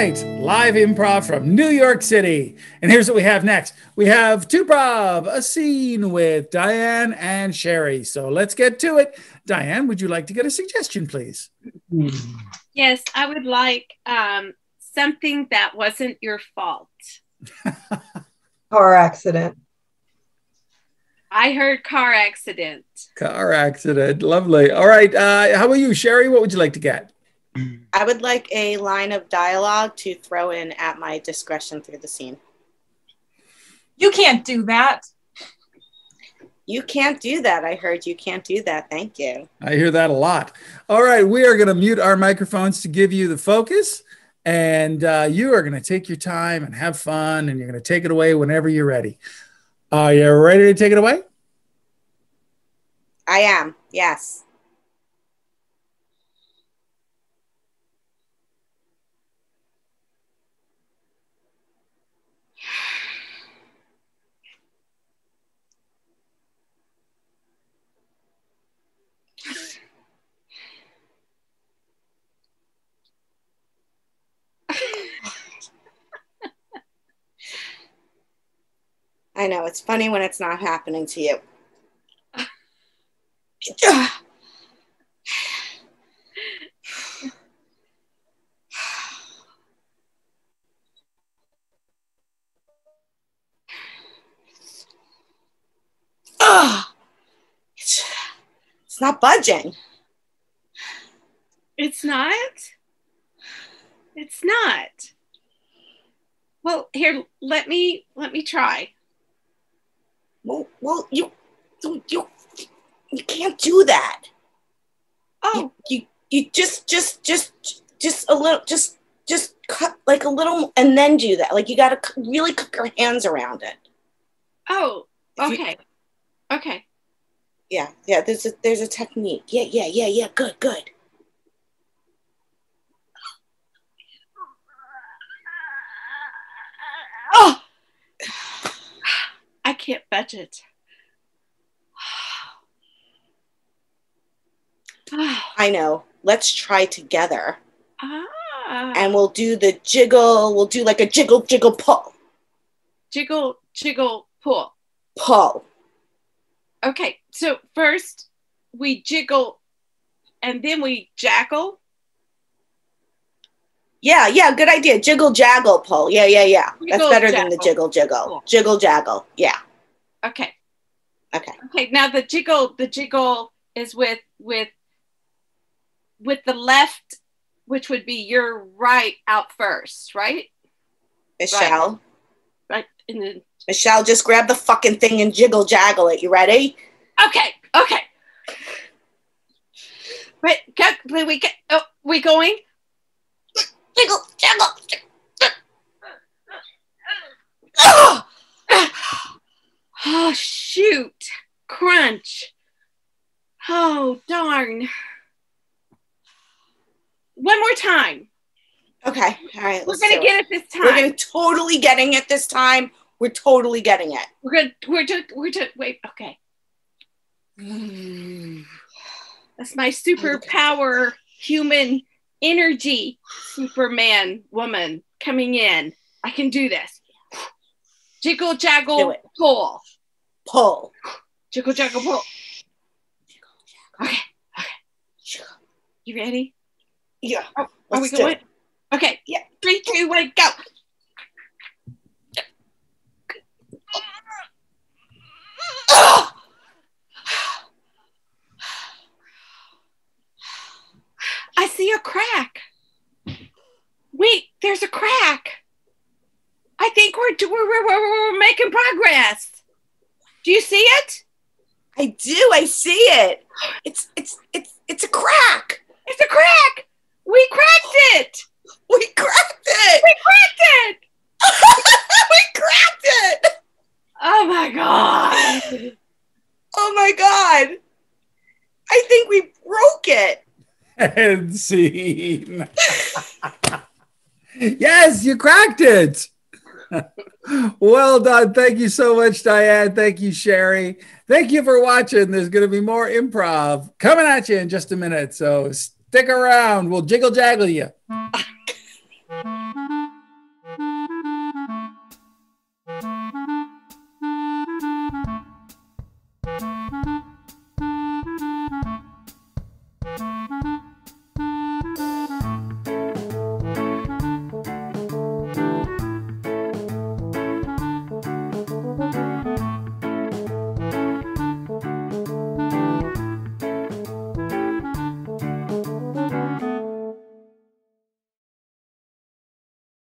right, live improv from New York City. And here's what we have next we have Two Prov, a scene with Diane and Shari. So let's get to it. Diane, would you like to get a suggestion, please? Yes, I would like um, something that wasn't your fault. Car accident. I heard car accident. Car accident. Lovely. All right. Uh, how about you, Shari? What would you like to get? I would like a line of dialogue to throw in at my discretion through the scene. You can't do that. You can't do that. I heard you can't do that. Thank you. I hear that a lot. All right. We are going to mute our microphones to give you the focus. And uh, you are going to take your time and have fun, and you're going to take it away whenever you're ready. Are you ready to take it away? I am. Yes. I know it's funny when it's not happening to you. It's not budging. It's not? It's not. Well, here, let me let me try. Well, well, you, you, you, you can't do that. Oh, You, you just, just, just, just a little, just, just cut like a little, and then do that. Like you got to really cook your hands around it. oh, If you- okay. Okay. Yeah, yeah. There's a, there's a technique. Yeah, yeah, yeah, yeah. Good, good. Oh, can't budget. I know. Let's try together, ah, and we'll do the jiggle. We'll do like a jiggle, jiggle, pull, jiggle, jiggle, pull. pull. Okay, so first we jiggle and then we jackal. Yeah, yeah. Good idea. Jiggle, jaggle, pull. Yeah, yeah, yeah. That's Jiggle, better than the jaggle. jiggle, jiggle. Cool. Jiggle, jaggle. Yeah. Okay. Okay. Okay, now the jiggle, the jiggle is with with with the left, which would be your right out first, right? Michelle. Right. And then Michelle, just grab the fucking thing and jiggle, jaggle it. You ready? okay, okay. Wait, go, we get. Oh, we going? Jiggle, jaggle. Oh, Oh shoot! Crunch. Oh darn. One more time. okay. All right. We're gonna get it this time. We're gonna totally getting it this time. We're totally getting it. We're gonna we're just we're just wait, okay. That's my superpower human energy superman woman coming in. I can do this. Jiggle jaggle pull. Pull. Jiggle jaggle pull. Okay, okay. you ready? Yeah. Oh, are we going? it. Okay, Yeah. Three, two, one, go. Oh! I see a crack. Wait, there's a crack. I think we're we're, we're, we're, we're making progress. Do you see it? I do. I see it. It's it's it's it's a crack. It's a crack. We cracked it. We cracked it. We cracked it. we cracked it. Oh my god. Oh my god. I think we broke it. And scene. yes, you cracked it. Well done. Thank you so much, Diane. Thank you, Shari. Thank you for watching. There's going to be more improv coming at you in just a minute. So stick around. We'll jiggle jaggle you.